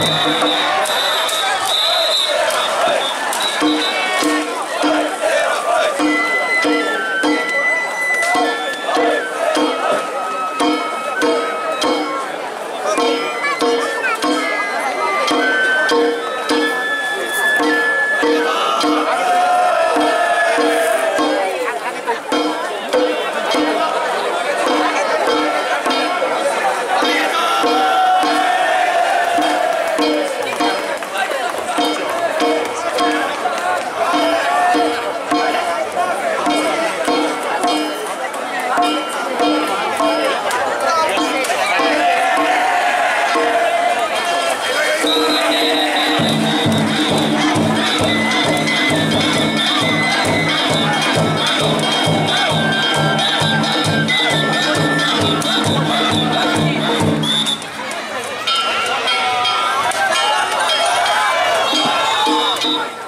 み 아